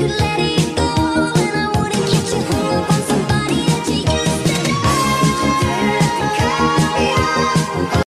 could let